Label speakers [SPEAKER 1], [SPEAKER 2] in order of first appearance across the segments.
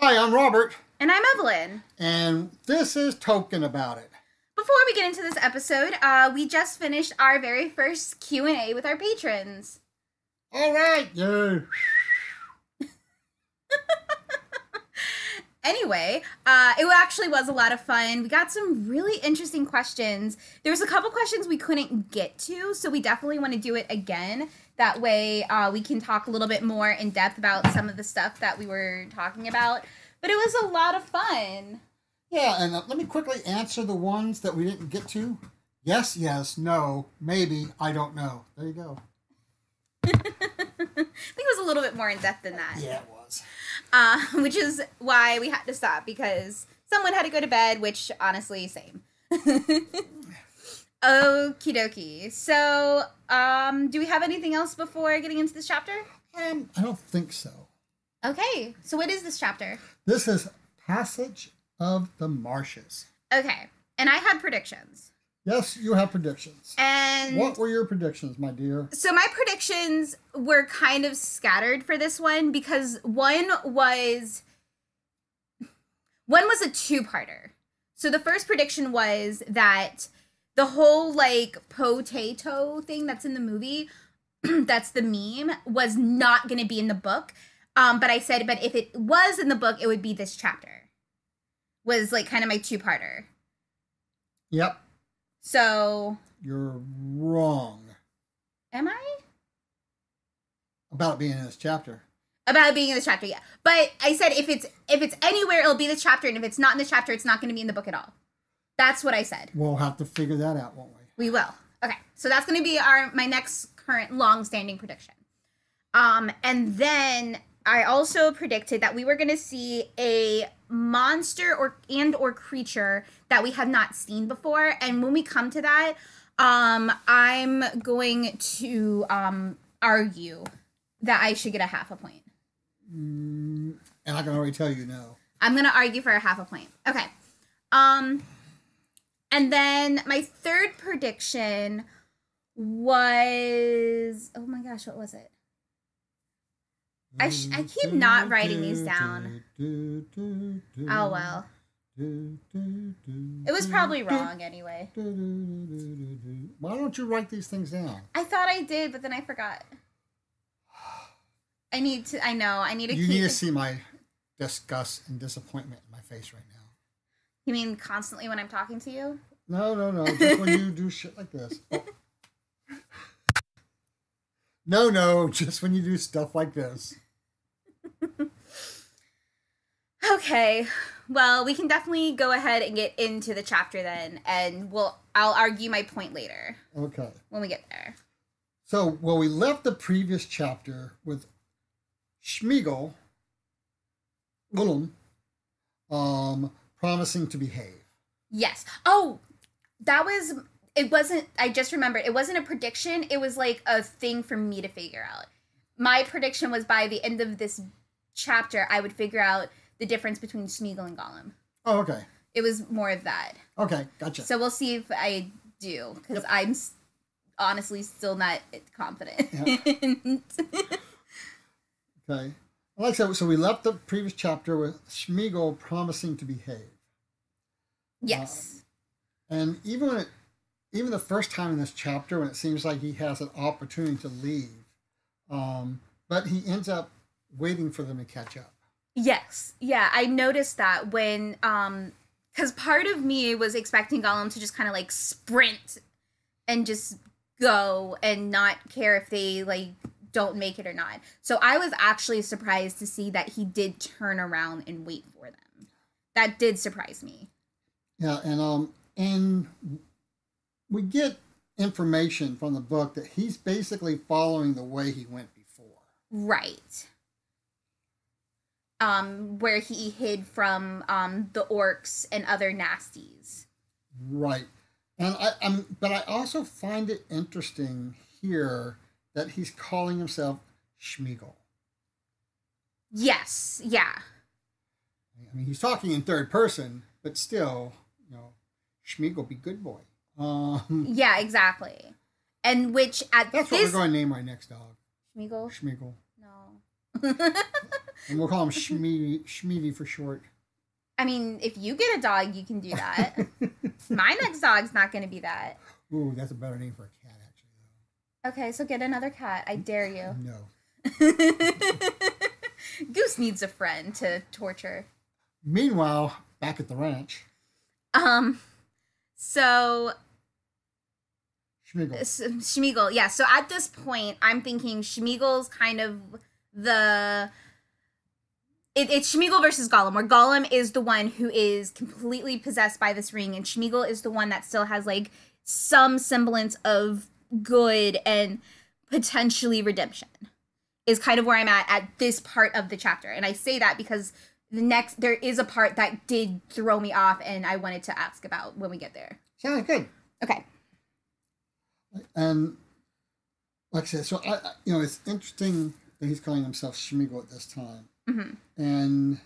[SPEAKER 1] Hi, I'm Robert,
[SPEAKER 2] And I'm Evelyn.
[SPEAKER 1] and this is Tolkien About It.
[SPEAKER 2] Before we get into this episode, uh, we just finished our very first Q and A with our patrons.
[SPEAKER 1] All right, yeah.
[SPEAKER 2] Anyway, uh, it actually was a lot of fun. We got some really interesting questions. There was a couple questions we couldn't get to, so we definitely want to do it again. That way, uh, we can talk a little bit more in depth about some of the stuff that we were talking about. But it was a lot of fun.
[SPEAKER 1] Yeah, and uh, let me quickly answer the ones that we didn't get to. Yes, yes, no, maybe, I don't know. There you go.
[SPEAKER 2] I think it was a little bit more in depth than that.
[SPEAKER 1] Yeah, it was.
[SPEAKER 2] uh, which is why we had to stop because someone had to go to bed, which honestly, same. Okie dokie. So, um, do we have anything else before getting into this chapter?
[SPEAKER 1] Um, I don't think so.
[SPEAKER 2] Okay, so what is this chapter?
[SPEAKER 1] This is Passage of the Marshes.
[SPEAKER 2] Okay, and I had predictions.
[SPEAKER 1] Yes, you have predictions.
[SPEAKER 2] And
[SPEAKER 1] What were your predictions, my dear?
[SPEAKER 2] so my predictions were kind of scattered for this one because one was one was a two-parter. So the first prediction was that the whole like potato thing that's in the movie, that's the meme, was not going to be in the book. Um, but I said, but if it was in the book, it would be this chapter. Was like kind of my two-parter.
[SPEAKER 1] Yep,
[SPEAKER 2] So
[SPEAKER 1] you're wrong
[SPEAKER 2] am I?
[SPEAKER 1] about being in this chapter.
[SPEAKER 2] about being in this chapter yeah but i said if it's if it's anywhere it'll be this chapter and if it's not in this chapter it's not going to be in the book at all that's what i said
[SPEAKER 1] We'll have to figure that out, won't we?
[SPEAKER 2] we will okay so that's going to be our my next current long standing prediction um and then i also predicted that we were going to see a monster or and or creature that we have not seen before and when we come to that um i'm going to um argue that i should get a half a point
[SPEAKER 1] Mm, and I can already tell you no.
[SPEAKER 2] I'm gonna argue for a half a point. Okay. Um, and then my third prediction was oh my gosh, what was it? I sh- I keep not writing these down. Oh well, it was probably wrong anyway.
[SPEAKER 1] Why don't you write these things down?
[SPEAKER 2] I thought I did, but then I forgot. I need to. I know. I need to
[SPEAKER 1] You
[SPEAKER 2] keep.
[SPEAKER 1] need to see my disgust and disappointment in my face right now.
[SPEAKER 2] You mean constantly when I'm talking to you?
[SPEAKER 1] No, no, no. Just when you do shit like this. Oh. No, no. Just when you do stuff like this.
[SPEAKER 2] Okay. Well, we can definitely go ahead and get into the chapter then, and we'll I'll argue my point later
[SPEAKER 1] Okay.
[SPEAKER 2] when we get there.
[SPEAKER 1] So, well, we left the previous chapter with Schmiegel, Willem, um, promising to behave.
[SPEAKER 2] Yes. Oh, that was it wasn't I just remembered. It wasn't a prediction, it was like a thing for me to figure out. My prediction was by the end of this chapter I would figure out the difference between Smeagol and Gollum.
[SPEAKER 1] Oh, okay.
[SPEAKER 2] It was more of that.
[SPEAKER 1] Okay, gotcha.
[SPEAKER 2] So we'll see if I do cuz I'm honestly still not confident.
[SPEAKER 1] Okay. Like I said, so we left the previous chapter with Schmiegel promising to behave.
[SPEAKER 2] yes.
[SPEAKER 1] And even when it, even the first time in this chapter, when it seems like he has an opportunity to leave, um, but he ends up waiting for them to catch up.
[SPEAKER 2] Yes. Yeah, I noticed that when um cuz part of me was expecting Gollum to just kind of like sprint and just go and not care if they like don't make it or not. So I was actually surprised to see that he did turn around and wait for them. That did surprise me.
[SPEAKER 1] Yeah, and um, and we get information from the book that he's basically following the way he went before.
[SPEAKER 2] Right. Um where he hid from um the orcs and other nasties.
[SPEAKER 1] Right. And I, I'm, but I also find it interesting here that he's calling himself Schmiegel.
[SPEAKER 2] Yes. Yeah.
[SPEAKER 1] I mean, he's talking in third person, but still, you know, Schmiegel be good boy. Um,
[SPEAKER 2] Yeah, exactly. And which at this
[SPEAKER 1] that's what we're going to name our next dog,
[SPEAKER 2] Schmeagol?
[SPEAKER 1] Schmiegel.
[SPEAKER 2] No.
[SPEAKER 1] and we'll call him Schmeedy, Schmeedy for short.
[SPEAKER 2] I mean, if you get a dog, you can do that. My next dog's not going to be that.
[SPEAKER 1] Ooh, that's a better name for a.
[SPEAKER 2] Okay, so get another cat. I dare you.
[SPEAKER 1] No.
[SPEAKER 2] Goose needs a friend to torture.
[SPEAKER 1] Meanwhile, back at the ranch,
[SPEAKER 2] Um, so
[SPEAKER 1] Schmigel.
[SPEAKER 2] S- Schmiegel, yeah. So at this point, I'm thinking Schmiegel's kind of the. It, it's Schmiegel versus Gollum, where Gollum is the one who is completely possessed by this ring, and Schmiegel is the one that still has like some semblance of good and potentially redemption. Is kind of where I'm at at this part of the chapter, and I say that because the next there is a part that did throw me off, and I wanted to ask about when we get there.
[SPEAKER 1] Sounds good.
[SPEAKER 2] Okay.
[SPEAKER 1] And like I said, so I, I- you know, it's interesting that he's calling himself Schmiegel at this time.
[SPEAKER 2] hmm
[SPEAKER 1] And,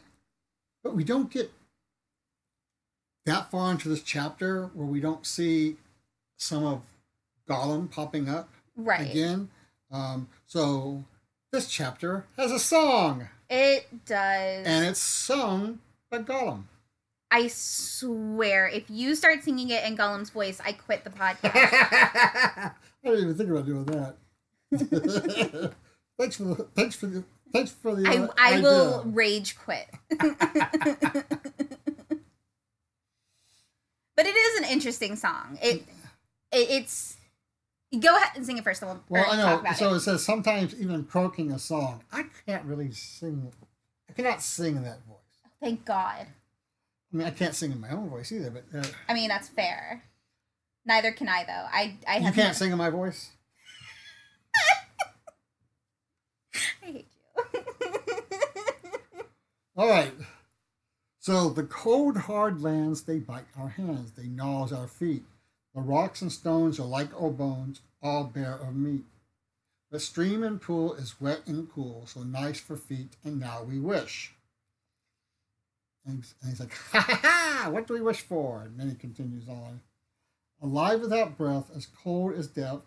[SPEAKER 1] but we don't get that far into this chapter where we don't see some of Gollum popping up
[SPEAKER 2] Right.
[SPEAKER 1] again. Um, so this chapter has a song,
[SPEAKER 2] It does.
[SPEAKER 1] and it's sung by Gollum.
[SPEAKER 2] I swear, if you start singing it in Gollum's voice, I quit the podcast.
[SPEAKER 1] I didn't even think about doing that. thanks for the thanks for the thanks for the.
[SPEAKER 2] I,
[SPEAKER 1] uh,
[SPEAKER 2] I will
[SPEAKER 1] idea.
[SPEAKER 2] rage quit. but it is an interesting song. It, it it's go ahead and sing it first. And we'll,
[SPEAKER 1] Well, I know. So
[SPEAKER 2] it.
[SPEAKER 1] it says sometimes even croaking a song. I can't really sing. I cannot sing in that voice.
[SPEAKER 2] Thank God.
[SPEAKER 1] I mean, I can't sing in my own voice either. But uh,
[SPEAKER 2] I mean, that's fair. Neither can I, though. I I
[SPEAKER 1] you can't sing in my voice.
[SPEAKER 2] I hate you.
[SPEAKER 1] All right. So the cold, hard lands, they bite our hands, they gnaws our feet. The rocks and stones are like our bones, all bare of meat. The stream and pool is wet and cool, so nice for feet, and now we wish. And he's like, ha ha ha, what do we wish for? And then he continues on. Alive without breath, as cold as death,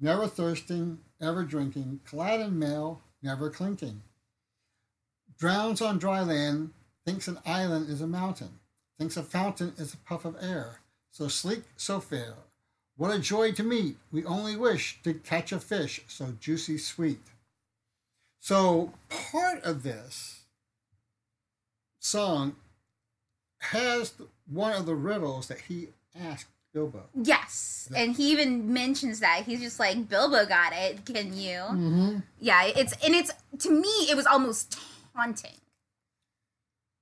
[SPEAKER 1] never thirsting, ever drinking, clad in mail, never clinking drowns on dry land, thinks an island is a mountain, thinks a fountain is a puff of air, so sleek, so fair. What a joy to meet! We only wish to catch a fish so juicy sweet. So part of this song has one of the riddles that he asked Bilbo.
[SPEAKER 2] Yes, and he even mentions that he's just like Bilbo got it. Can you?
[SPEAKER 1] Mm-hmm.
[SPEAKER 2] Yeah, it's and it's to me it was almost taunting.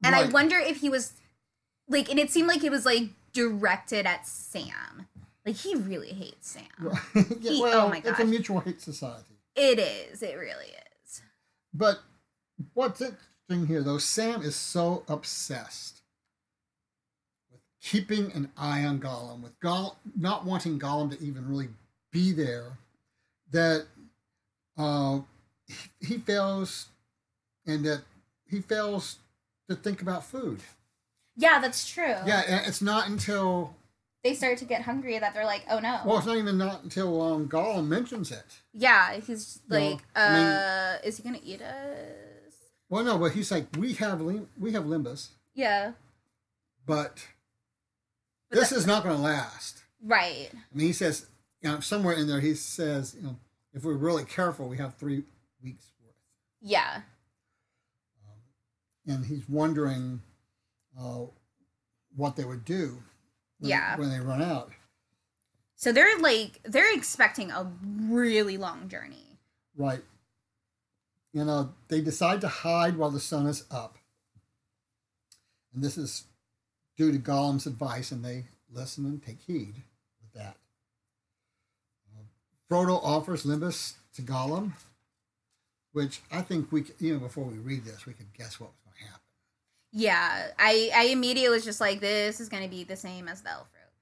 [SPEAKER 2] And I wonder if he was like and it seemed like it was like directed at Sam. Like he really hates Sam.
[SPEAKER 1] yeah,
[SPEAKER 2] He-
[SPEAKER 1] well,
[SPEAKER 2] oh my
[SPEAKER 1] it's a mutual hate society.
[SPEAKER 2] It is. It really is.
[SPEAKER 1] But what's interesting here, though, Sam is so obsessed with keeping an eye on Gollum, with Gollum not wanting Gollum to even really be there, that uh, he, he fails, and that he fails to think about food.
[SPEAKER 2] Yeah, that's true.
[SPEAKER 1] Yeah, it's not until
[SPEAKER 2] They start to get hungry that they're like, oh no.
[SPEAKER 1] well, it's not even not until um, Gollum mentions it.
[SPEAKER 2] yeah, he's
[SPEAKER 1] No,
[SPEAKER 2] like,
[SPEAKER 1] I mean-
[SPEAKER 2] uh, is he gonna eat us?
[SPEAKER 1] Well, no, but he's like, we have Lim- we have lembas,
[SPEAKER 2] Yeah.
[SPEAKER 1] but
[SPEAKER 2] But
[SPEAKER 1] this is not going to last.
[SPEAKER 2] Right.
[SPEAKER 1] I mean, he says, you know, somewhere in there, he says, you know, if we're really careful, we have three weeks worth.
[SPEAKER 2] Yeah.
[SPEAKER 1] And he's wondering uh, what they would do when,
[SPEAKER 2] Yeah.
[SPEAKER 1] when they run out.
[SPEAKER 2] So they're like they're expecting a really long journey.
[SPEAKER 1] Right. You know, they decide to hide while the sun is up. And this is due to Gollum's advice, and they listen and take heed with that. Uh, Frodo offers lembas to Gollum, which I think we, could, you know, before we read this, we could guess what was going to happen.
[SPEAKER 2] Yeah. I I immediately was just like, this is gonna be the same as the elf fruit.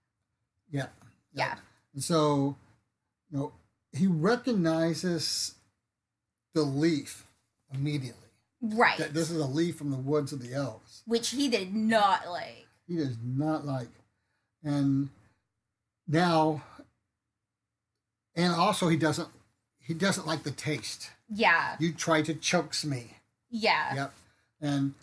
[SPEAKER 1] Yeah.
[SPEAKER 2] Yeah.
[SPEAKER 1] And so, you know, he recognizes the leaf immediately.
[SPEAKER 2] Right.
[SPEAKER 1] That this is a leaf from the woods of the elves.
[SPEAKER 2] Which he did not like.
[SPEAKER 1] He does not like. And now, and also he doesn't, he doesn't like the taste.
[SPEAKER 2] Yeah.
[SPEAKER 1] You try to chokes me.
[SPEAKER 2] Yeah.
[SPEAKER 1] Yep. and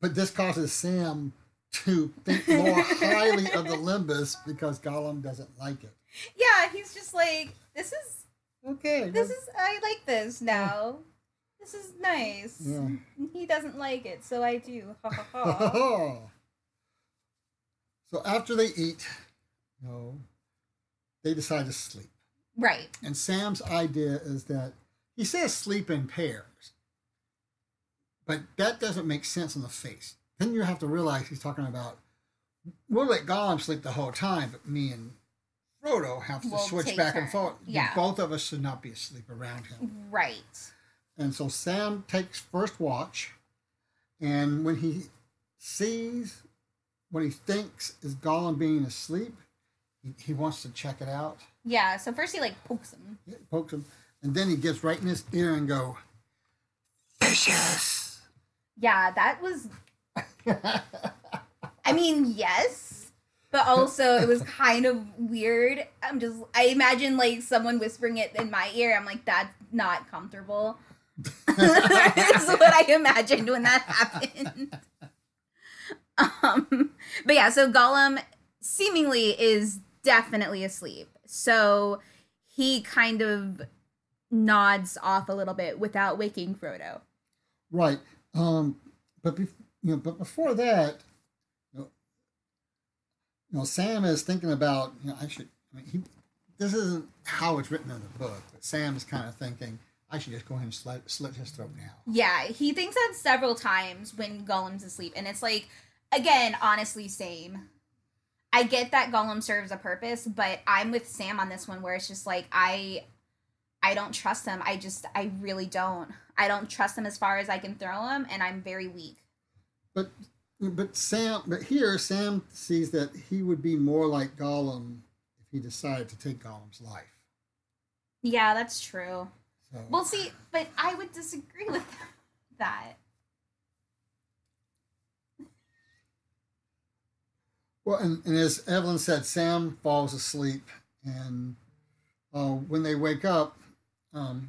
[SPEAKER 1] but this causes Sam to think more highly of the lembas because Gollum doesn't like it.
[SPEAKER 2] Yeah, he's just like, this is
[SPEAKER 1] Okay,
[SPEAKER 2] this is I like this now. This is nice.
[SPEAKER 1] Yeah.
[SPEAKER 2] He doesn't like it, so I do. Ha ha ha.
[SPEAKER 1] so after they eat, you know, they decide to sleep.
[SPEAKER 2] right.
[SPEAKER 1] And Sam's idea is that he says sleep in pairs, but that doesn't make sense on the face. Then you have to realize he's talking about we'll let Gollum sleep the whole time, but me and Frodo have to
[SPEAKER 2] We'll
[SPEAKER 1] switch back and forth.
[SPEAKER 2] Yeah.
[SPEAKER 1] Both of us should not be asleep around him.
[SPEAKER 2] Right.
[SPEAKER 1] And so Sam takes first watch, and when he sees what he thinks is Gollum being asleep, he, he wants to check it out.
[SPEAKER 2] Yeah. So first he like pokes him.
[SPEAKER 1] He pokes him, and then he gets right in his ear and go, vicious.
[SPEAKER 2] Yeah, that was. I mean, yes, but also it was kind of weird. I'm just. I imagine like someone whispering it in my ear. I'm like, that's not comfortable. That's what I imagined when that happened. Um, but yeah, so Gollum seemingly is definitely asleep. So he kind of nods off a little bit without waking Frodo.
[SPEAKER 1] Right. Um, but bef- you know, but before that, you know, you know, Sam is thinking about, you know, I should. I mean, he. This isn't how it's written in the book, but Sam is kind of thinking, I should just go ahead and slit, slit his throat now.
[SPEAKER 2] Yeah, he thinks that several times when Gollum's asleep, and it's like, again, honestly, same. I get that Gollum serves a purpose, but I'm with Sam on this one, where it's just like I, I don't trust him. I just, I really don't. I don't trust him as far as I can throw him, and I'm very weak.
[SPEAKER 1] But but Sam, but here Sam sees that he would be more like Gollum if he decided to take Gollum's life.
[SPEAKER 2] Yeah, that's true.
[SPEAKER 1] So,
[SPEAKER 2] Well, see, but I would disagree with that.
[SPEAKER 1] Well, and, and as Evelyn said, Sam falls asleep, and uh, when they wake up, um,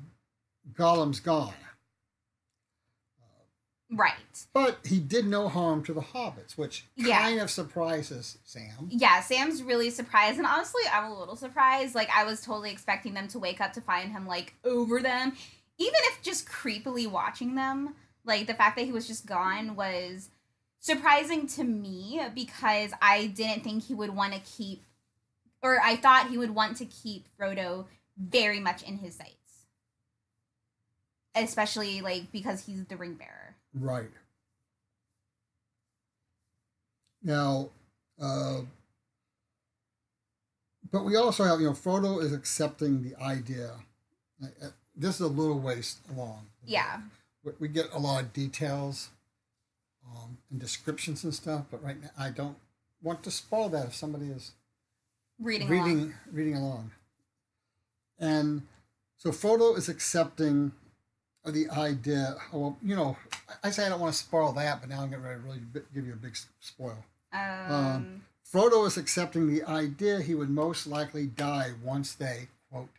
[SPEAKER 1] Gollum's gone.
[SPEAKER 2] Right.
[SPEAKER 1] But he did no harm to the hobbits, which
[SPEAKER 2] Yeah.
[SPEAKER 1] kind of surprises Sam.
[SPEAKER 2] Yeah, Sam's really surprised, and honestly, I'm a little surprised. Like, I was totally expecting them to wake up to find him like over them, even if just creepily watching them. Like the fact that he was just gone was surprising to me because I didn't think he would want to keep, or I thought he would want to keep Frodo very much in his sights, especially like because he's the ring bearer.
[SPEAKER 1] Right. Now, uh, but we also have, you know, Frodo is accepting the idea. Uh, uh, This is a little ways along.
[SPEAKER 2] Yeah.
[SPEAKER 1] We- We get a lot of details um, and descriptions and stuff, but right now I don't want to spoil that if somebody is
[SPEAKER 2] Reading,
[SPEAKER 1] reading
[SPEAKER 2] along.
[SPEAKER 1] reading along. And so Frodo is accepting of the idea. Well, you know, I say I don't want to spoil that, but now I'm getting ready to really give you a big spoil.
[SPEAKER 2] Um,
[SPEAKER 1] Frodo is accepting the idea he would most likely die once they quote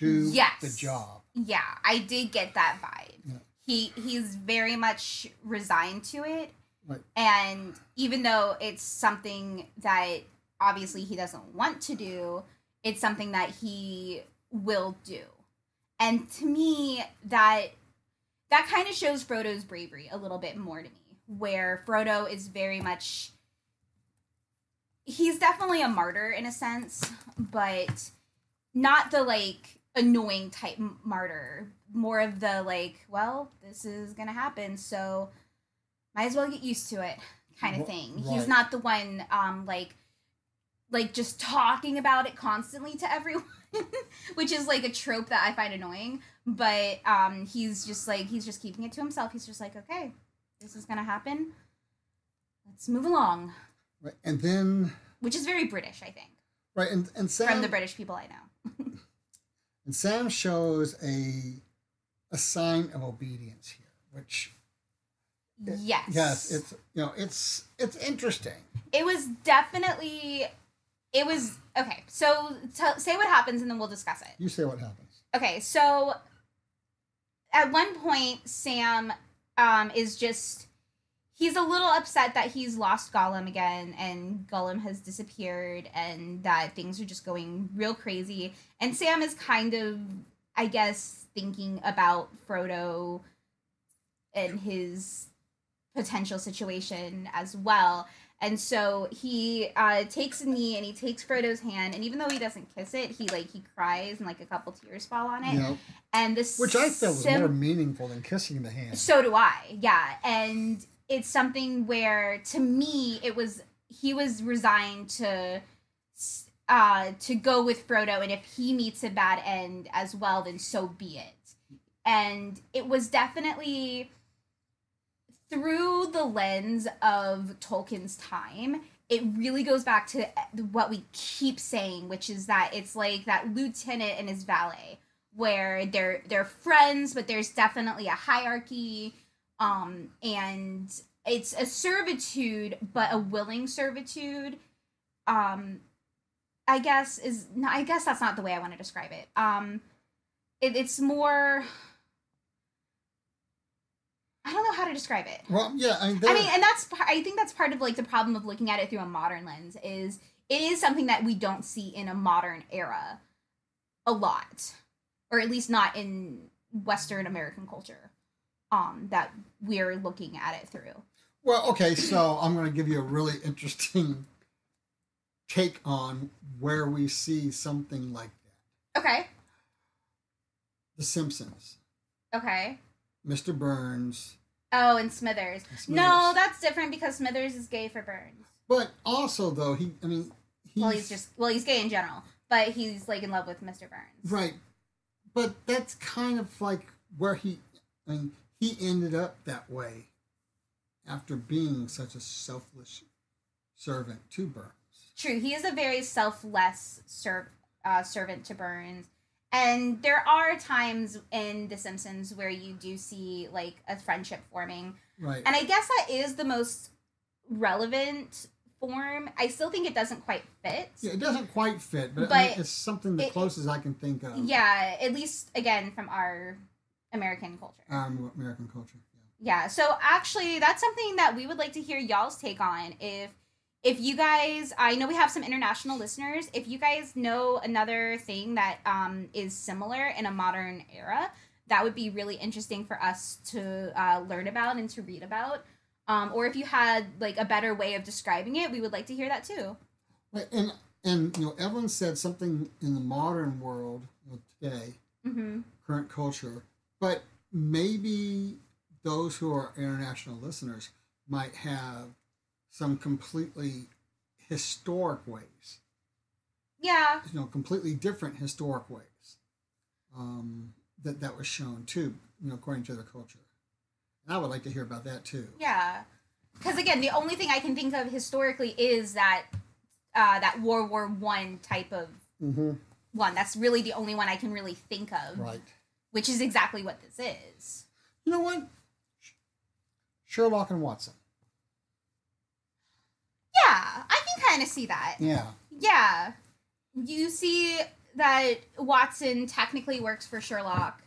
[SPEAKER 1] do
[SPEAKER 2] Yes.
[SPEAKER 1] the job.
[SPEAKER 2] Yeah, I did get that vibe.
[SPEAKER 1] Yeah.
[SPEAKER 2] He he's very much resigned to it.
[SPEAKER 1] Right.
[SPEAKER 2] And even though it's something that obviously he doesn't want to do, it's something that he will do. And to me that that kind of shows Frodo's bravery a little bit more to me, where Frodo is very much he's definitely a martyr in a sense, but not the like annoying type martyr more of the like well this is gonna happen so might as well get used to it kind of thing
[SPEAKER 1] right.
[SPEAKER 2] he's not the one um like like just talking about it constantly to everyone which is like a trope that i find annoying. But um he's just like he's just keeping it to himself. He's just like okay this is gonna happen. Let's move along.
[SPEAKER 1] Right. And then
[SPEAKER 2] which is very british i think.
[SPEAKER 1] Right and, and Sam
[SPEAKER 2] from the british people i know.
[SPEAKER 1] And Sam shows a a sign of obedience here, which
[SPEAKER 2] yes.
[SPEAKER 1] yes, it's you know, it's it's interesting.
[SPEAKER 2] it was definitely it was okay so tell say what happens and then we'll discuss it
[SPEAKER 1] You say what happens.
[SPEAKER 2] okay so at one point sam um, is just he's a little upset that he's lost Gollum again and Gollum has disappeared and that things are just going real crazy. And Sam is kind of, I guess, thinking about Frodo and his potential situation as well. And so he uh, takes a knee and he takes Frodo's hand, and even though he doesn't kiss it, he like he cries and like a couple tears fall on it.
[SPEAKER 1] Know,
[SPEAKER 2] And this,
[SPEAKER 1] which I felt was
[SPEAKER 2] sim-
[SPEAKER 1] more meaningful than kissing the hand.
[SPEAKER 2] so do I, yeah. And it's something where, to me, it was he was resigned to uh to go with Frodo, and if he meets a bad end as well, then so be it. And it was definitely through the lens of Tolkien's time. It really goes back to what we keep saying, which is that it's like that lieutenant and his valet, where they're they're friends, but there's definitely a hierarchy um and it's a servitude but a willing servitude um i guess is i guess that's not the way i want to describe it um it, it's more i don't know how to describe it.
[SPEAKER 1] Well, yeah, I mean,
[SPEAKER 2] i mean and that's i think that's part of like the problem of looking at it through a modern lens is it is something that we don't see in a modern era a lot or at least not in western american culture um that we're looking at it through.
[SPEAKER 1] Well, okay, so I'm going to give you a really interesting take on where we see something like that.
[SPEAKER 2] okay.
[SPEAKER 1] The Simpsons,
[SPEAKER 2] okay
[SPEAKER 1] Mr. Burns,
[SPEAKER 2] oh and smithers.
[SPEAKER 1] and
[SPEAKER 2] no that's different because smithers is gay for burns
[SPEAKER 1] But also, though, he, I mean, he's,
[SPEAKER 2] well he's just well he's gay in general but he's like in love with mr burns
[SPEAKER 1] right. But that's kind of like where he, I mean, he ended up that way after being such a selfless servant to Burns.
[SPEAKER 2] True, he is a very selfless serv- uh, servant to Burns, and there are times in The Simpsons where you do see like a friendship forming,
[SPEAKER 1] Right.
[SPEAKER 2] and I guess that is the most relevant form. I still think it doesn't quite fit.
[SPEAKER 1] yeah, it doesn't quite fit, but, I mean, it's something the
[SPEAKER 2] it-
[SPEAKER 1] closest I can think of.
[SPEAKER 2] Yeah, at least again from our American culture.
[SPEAKER 1] Um, American culture. Yeah.
[SPEAKER 2] Yeah, so actually that's something that we would like to hear y'all's take on. If if you guys I know we have some international listeners, if you guys know another thing that um is similar in a modern era, that would be really interesting for us to uh, learn about and to read about. Um, or if you had like a better way of describing it, we would like to hear that too.
[SPEAKER 1] Right, and and you know, Evelyn said something in the modern world you know, today,
[SPEAKER 2] Mm-hmm.
[SPEAKER 1] current culture, but maybe those who are international listeners might have some completely historic ways,
[SPEAKER 2] Yeah,
[SPEAKER 1] you know, completely different historic ways um, that that was shown too, you know, according to their culture. And I would like to hear about that too.
[SPEAKER 2] Yeah, because again, the only thing I can think of historically is that uh, that World War One type of
[SPEAKER 1] Mm-hmm.
[SPEAKER 2] one. That's really the only one I can really think of,
[SPEAKER 1] Right.
[SPEAKER 2] which is exactly what this is.
[SPEAKER 1] You know what? Sherlock and Watson.
[SPEAKER 2] Yeah, I can kind of see that.
[SPEAKER 1] Yeah.
[SPEAKER 2] Yeah, you see that Watson technically works for Sherlock,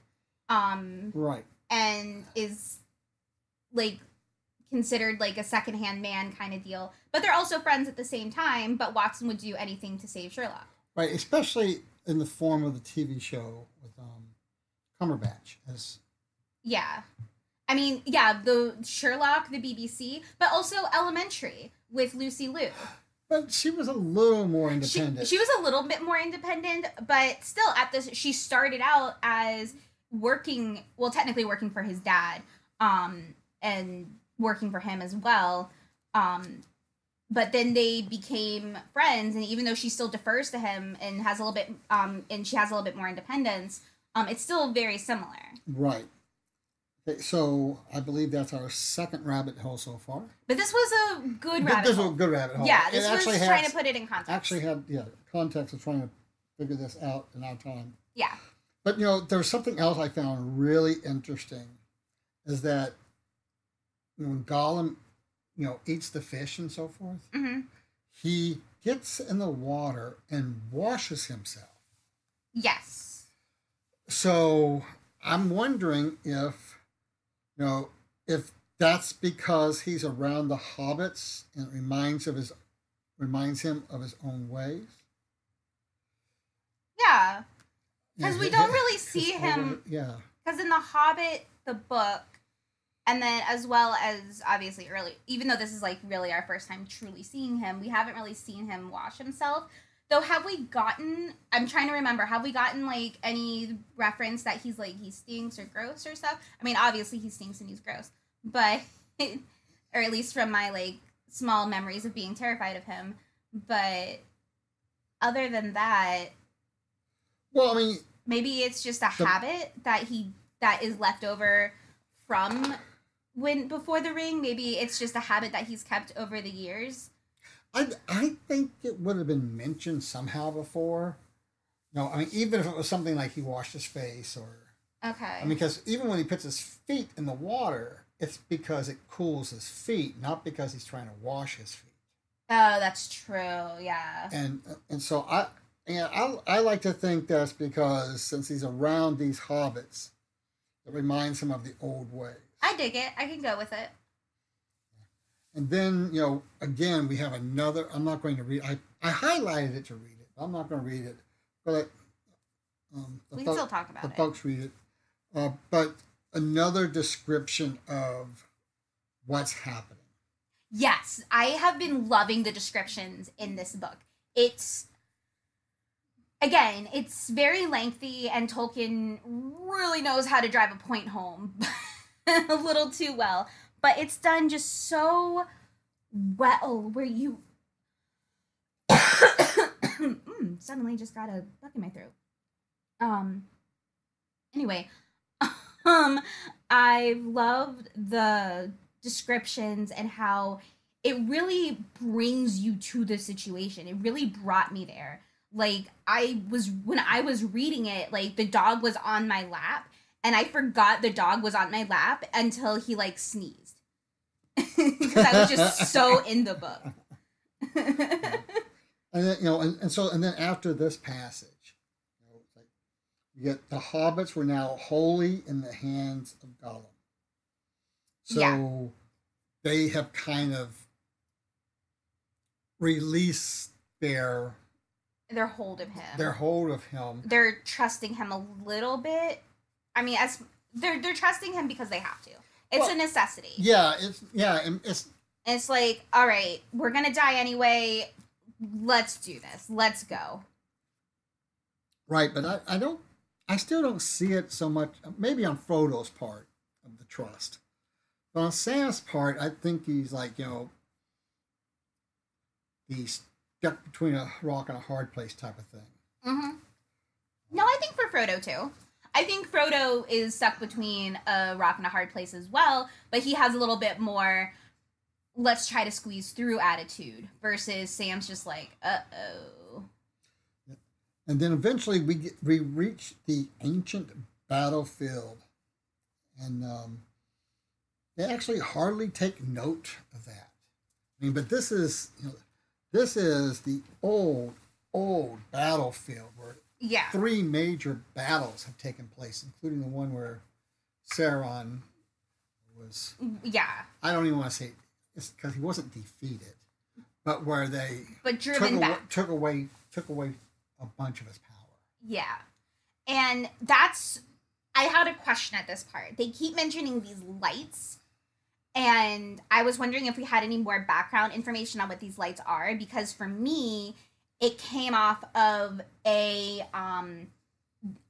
[SPEAKER 2] um,
[SPEAKER 1] Right.
[SPEAKER 2] and is like considered like a secondhand man kind of deal. But they're also friends at the same time. But Watson would do anything to save Sherlock.
[SPEAKER 1] Right, especially in the form of the TV show with um, Cumberbatch as
[SPEAKER 2] Yeah. I mean, yeah, the Sherlock, the BBC, but also Elementary with Lucy Liu.
[SPEAKER 1] But she was a little more
[SPEAKER 2] She,
[SPEAKER 1] independent.
[SPEAKER 2] she was a little bit more independent, but still at this she started out as working, well technically working for his dad, um and working for him as well. Um but then they became friends and even though she still defers to him and has a little bit um and she has a little bit more independence, um it's still very similar.
[SPEAKER 1] right. So I believe that's our second rabbit hole so far.
[SPEAKER 2] But this was a good rabbit
[SPEAKER 1] this was
[SPEAKER 2] hole.
[SPEAKER 1] a good rabbit hole.
[SPEAKER 2] Yeah,
[SPEAKER 1] It
[SPEAKER 2] this was
[SPEAKER 1] actually
[SPEAKER 2] trying
[SPEAKER 1] has-
[SPEAKER 2] to put it in context.
[SPEAKER 1] actually had yeah context of trying to figure this out in our time.
[SPEAKER 2] yeah.
[SPEAKER 1] But you know, there's something else I found really interesting, is that when Gollum, you know, eats the fish and so forth,
[SPEAKER 2] hmm
[SPEAKER 1] he gets in the water and washes himself.
[SPEAKER 2] Yes.
[SPEAKER 1] So I'm wondering if, you know, if that's because he's around the hobbits and it reminds of his reminds him of his own ways.
[SPEAKER 2] Yeah, because we don't really see him.
[SPEAKER 1] Yeah.
[SPEAKER 2] Because in The Hobbit, the book, and then as well as obviously early, even though this is like really our first time truly seeing him, we haven't really seen him wash himself. Though, have we gotten? I'm trying to remember. Have we gotten like any reference that he's like he stinks or gross or stuff? I mean, obviously he stinks and he's gross, but or at least from my like small memories of being terrified of him. But other than that,
[SPEAKER 1] Well, I mean,
[SPEAKER 2] maybe it's just a
[SPEAKER 1] The-
[SPEAKER 2] habit that he that is left over from when before the ring maybe it's just a habit that he's kept over the years
[SPEAKER 1] I I think it would have been mentioned somehow before. No, I mean even if it was something like he washed his face or
[SPEAKER 2] okay
[SPEAKER 1] I mean because even when he puts his feet in the water, it's because it cools his feet, not because he's trying to wash his feet.
[SPEAKER 2] oh that's true yeah
[SPEAKER 1] And and so I and I I like to think that's because since he's around these hobbits, it reminds him of the old ways.
[SPEAKER 2] i dig it i can go with it
[SPEAKER 1] And then, you know, again, we have another. I'm not going to read. I, I highlighted it to read it. I'm not going to read it, but um, the
[SPEAKER 2] we can still talk about
[SPEAKER 1] the
[SPEAKER 2] it
[SPEAKER 1] folks read it. Uh, but another description of what's happening.
[SPEAKER 2] yes i have been loving the descriptions in this book it's again it's very lengthy and tolkien really knows how to drive a point home a little too well but it's done just so well where you mm, suddenly just got a bug in my throat. Um anyway um i loved the descriptions and how it really brings you to the situation. It really brought me there. Like i was when i was reading it like the dog was on my lap and i forgot the dog was on my lap until he like sneezed because i was just so in the book
[SPEAKER 1] And then, you know, and, and so, and then after this passage, you know, it's like, you get the hobbits were now wholly in the hands of Gollum. So
[SPEAKER 2] Yeah.
[SPEAKER 1] they have kind of released their
[SPEAKER 2] their hold of him
[SPEAKER 1] their hold of him.
[SPEAKER 2] they're trusting him a little bit i mean as they're they're trusting him because they have to it's
[SPEAKER 1] Well,
[SPEAKER 2] a necessity
[SPEAKER 1] Yeah, it's yeah, it's
[SPEAKER 2] it's like, all right, we're gonna die anyway. Let's do this. Let's go.
[SPEAKER 1] right, but I, I don't I still don't see it so much maybe on Frodo's part of the trust. But on Sam's part, I think he's like, you know, he's stuck between a rock and a hard place type of thing.
[SPEAKER 2] Mm-hmm. No, I think for Frodo too. I think Frodo is stuck between a rock and a hard place as well, but he has a little bit more let's try to squeeze through attitude versus Sam's just like, uh oh.
[SPEAKER 1] And then eventually we get, we reach the ancient battlefield, and um, they actually hardly take note of that. I mean, but this is you know, this is the old old battlefield where
[SPEAKER 2] Yeah.
[SPEAKER 1] three major battles have taken place, including the one where Sauron was.
[SPEAKER 2] Mm, yeah.
[SPEAKER 1] I don't even want to say it's because he wasn't defeated, but where they
[SPEAKER 2] But
[SPEAKER 1] took
[SPEAKER 2] driven
[SPEAKER 1] away,
[SPEAKER 2] back.
[SPEAKER 1] took away took away a bunch of his power.
[SPEAKER 2] Yeah. And that's I had a question at this part. They keep mentioning these lights and I was wondering if we had any more background information on what these lights are because for me it came off of a um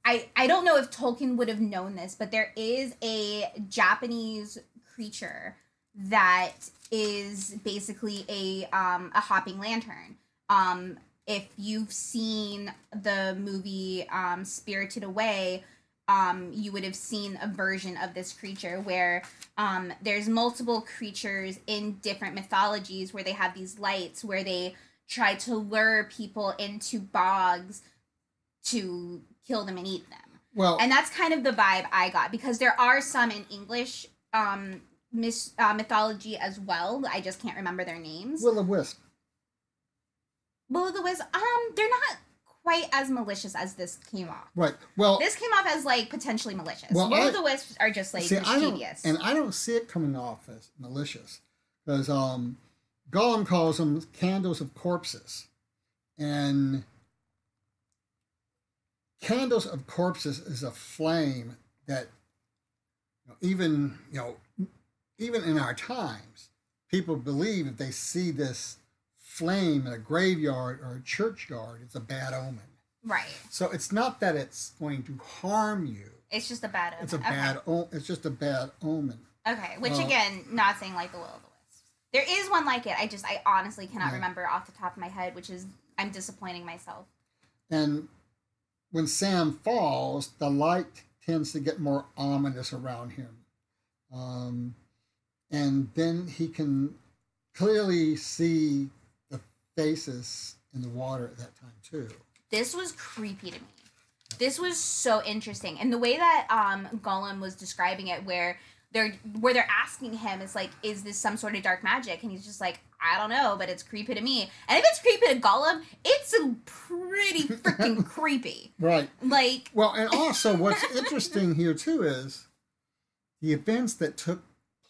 [SPEAKER 2] I I don't know if Tolkien would have known this, but there is a Japanese creature that is basically a um a hopping lantern. Um if you've seen the movie um, Spirited Away, um, you would have seen a version of this creature where um, there's multiple creatures in different mythologies where they have these lights where they try to lure people into bogs to kill them and eat them.
[SPEAKER 1] Well,
[SPEAKER 2] And that's kind of the vibe I got because there are some in English um, mis- uh, mythology as well. I just can't remember their names.
[SPEAKER 1] Will o Wisp.
[SPEAKER 2] Will o' the Wisp, um, they're not quite as malicious as this came off.
[SPEAKER 1] Right. Well,
[SPEAKER 2] This came off as like potentially malicious.
[SPEAKER 1] Well,
[SPEAKER 2] Will the Wisps are just like
[SPEAKER 1] see, I and I don't see it coming off as malicious because um, Gollum calls them candles of corpses, and candles of corpses is a flame that you know, even you know even in our times people believe if they see this flame in a graveyard or a churchyard it's a bad omen
[SPEAKER 2] right.
[SPEAKER 1] so it's not that it's going to harm you
[SPEAKER 2] It's just a bad omen.
[SPEAKER 1] it's a
[SPEAKER 2] Okay.
[SPEAKER 1] bad o- it's just a bad omen
[SPEAKER 2] Okay, which
[SPEAKER 1] Uh,
[SPEAKER 2] again, not saying like the Will of the. There is one like it. I just, I honestly cannot
[SPEAKER 1] Yeah.
[SPEAKER 2] remember off the top of my head, which is I'm disappointing myself.
[SPEAKER 1] and when sam falls the light tends to get more ominous around him um, and then he can clearly see the faces in the water at that time too
[SPEAKER 2] This was creepy to me. This was so interesting, and the way that um Gollum was describing it, where they're where they're asking him, is like, is this some sort of dark magic? And he's just like, I don't know, but it's creepy to me. And if it's creepy to Gollum, it's pretty freaking creepy.
[SPEAKER 1] right
[SPEAKER 2] Like,
[SPEAKER 1] Well, and also what's interesting here too is the events that took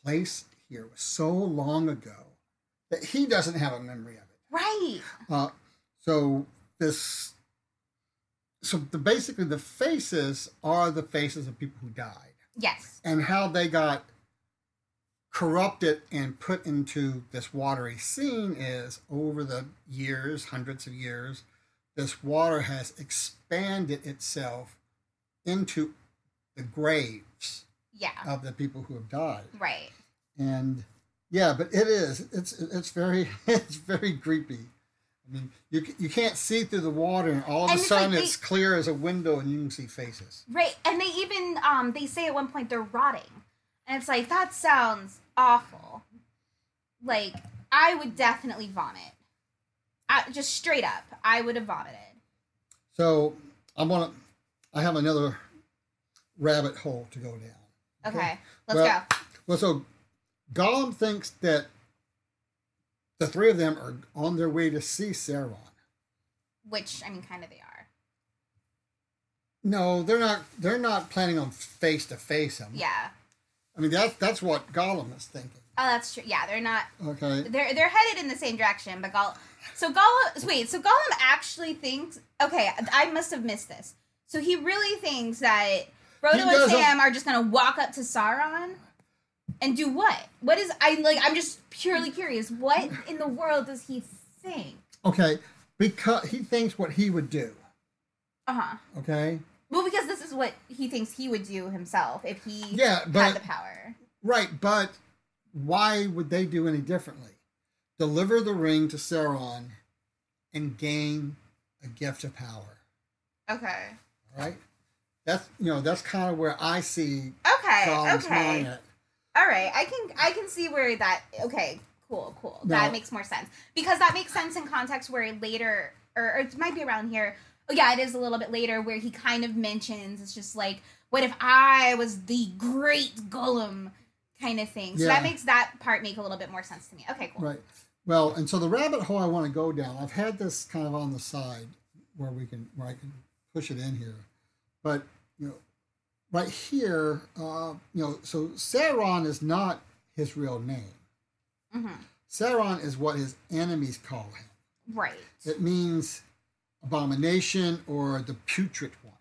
[SPEAKER 1] place here was so long ago that he doesn't have a memory of it.
[SPEAKER 2] right?
[SPEAKER 1] Uh, so this, so the basically the faces are the faces of people who died,
[SPEAKER 2] Yes.
[SPEAKER 1] and how they got corrupted and put into this watery scene is over the years, hundreds of years, this water has expanded itself into the graves
[SPEAKER 2] Yeah.
[SPEAKER 1] of the people who have died
[SPEAKER 2] Right.
[SPEAKER 1] and yeah but it is it's it's very it's very creepy i mean you, you can't see through the water and all of
[SPEAKER 2] And
[SPEAKER 1] a
[SPEAKER 2] it's like
[SPEAKER 1] sudden
[SPEAKER 2] they-
[SPEAKER 1] it's clear as a window and you can see faces
[SPEAKER 2] Right. And they even um they say at one point they're rotting. And it's like that sounds awful. Like I would definitely vomit. I, just straight up, I would have vomited.
[SPEAKER 1] so i want to i have another rabbit hole to go down
[SPEAKER 2] Okay, let's
[SPEAKER 1] Well-
[SPEAKER 2] go.
[SPEAKER 1] well so gollum thinks that the three of them are on their way to see Sauron.
[SPEAKER 2] Which I mean, kind of they are.
[SPEAKER 1] No, they're not. They're not planning on face to face him.
[SPEAKER 2] Yeah.
[SPEAKER 1] I mean, that's that's what Gollum is thinking.
[SPEAKER 2] Oh, that's true. Yeah, they're not.
[SPEAKER 1] Okay.
[SPEAKER 2] They're they're headed in the same direction, but Gollum. So Gollum. Wait. So Gollum actually thinks. Okay, I must have missed this. So he really thinks that Frodo and Sam are just gonna walk up to Sauron and do what? What is I like? I'm just purely curious. What in the world does he think?
[SPEAKER 1] Okay. Because he thinks what he would do.
[SPEAKER 2] Uh huh.
[SPEAKER 1] Okay.
[SPEAKER 2] Well, because this is what he thinks he would do himself if he
[SPEAKER 1] Yeah,
[SPEAKER 2] had the power.
[SPEAKER 1] right, but why would they do any differently? Deliver the ring to Sauron and gain a gift of power.
[SPEAKER 2] Okay.
[SPEAKER 1] Right. That's you know that's kind of where I see
[SPEAKER 2] Okay. Okay.
[SPEAKER 1] mind.
[SPEAKER 2] All right, I can I can see where that. Okay, cool, cool.
[SPEAKER 1] Now-
[SPEAKER 2] that makes more sense because that makes sense in context where later, or, or it might be around here. Yeah, it is a little bit later where he kind of mentions it's just like, what if I was the great Gollum kind of thing. So
[SPEAKER 1] Yeah.
[SPEAKER 2] that makes that part make a little bit more sense to me. Okay, cool.
[SPEAKER 1] Right. Well, and so the rabbit hole I want to go down, I've had this kind of on the side where we can where I can push it in here, but you know, right here, uh, you know, so Sauron is not his real name.
[SPEAKER 2] hmm
[SPEAKER 1] Sauron is what his enemies call him.
[SPEAKER 2] Right.
[SPEAKER 1] It means abomination or the putrid one.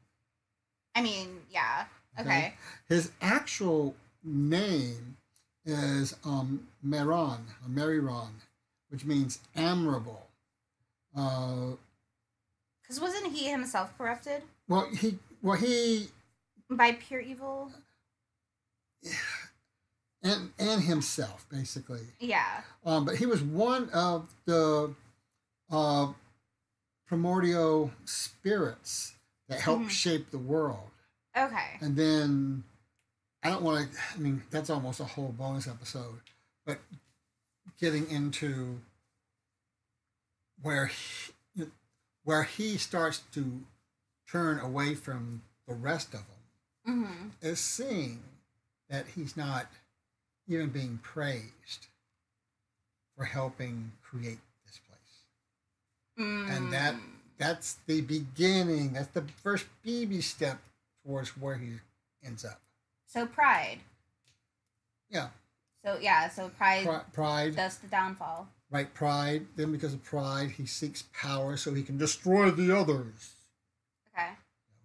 [SPEAKER 2] I mean, yeah. Okay.
[SPEAKER 1] His actual name is um, Mairon, or Meriron, which means admirable. Uh,
[SPEAKER 2] Because wasn't he himself corrupted
[SPEAKER 1] well, he well he
[SPEAKER 2] by pure evil?
[SPEAKER 1] and and himself basically,
[SPEAKER 2] Yeah.
[SPEAKER 1] um, but he was one of the uh, primordial spirits that helped
[SPEAKER 2] Mhm.
[SPEAKER 1] shape the world.
[SPEAKER 2] Okay.
[SPEAKER 1] And then I don't want to. I mean, that's almost a whole bonus episode, but getting into where he, where he starts to turn away from the rest of them
[SPEAKER 2] hmm
[SPEAKER 1] is seeing that he's not even being praised for helping create
[SPEAKER 2] Mm.
[SPEAKER 1] and that that's the beginning. That's the first baby step towards where he ends up.
[SPEAKER 2] So pride.
[SPEAKER 1] Yeah,
[SPEAKER 2] So yeah, so pride
[SPEAKER 1] Pri- pride,
[SPEAKER 2] that's the downfall.
[SPEAKER 1] right? Pride. Then, because of pride, he seeks power so he can destroy the others.
[SPEAKER 2] Okay.